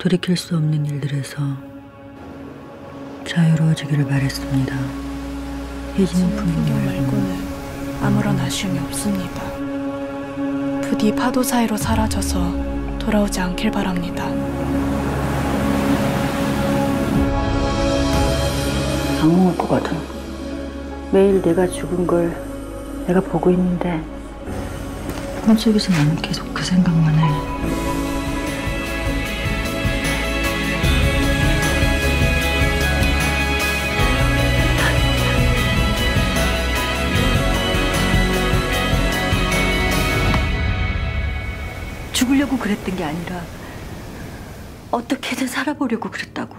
돌이킬 수 없는 일들에서 자유로워지기를 바랬습니다. 해지는 풍경 풍경 말고는 아무런 아쉬움이 없습니다. 부디 파도 사이로 사라져서 돌아오지 않길 바랍니다. 악몽을 꾸거든. 매일 내가 죽은 걸 내가 보고 있는데 꿈속에서 나는 계속 그 생각만 해. 죽으려고 그랬던 게 아니라 어떻게든 살아보려고 그랬다고.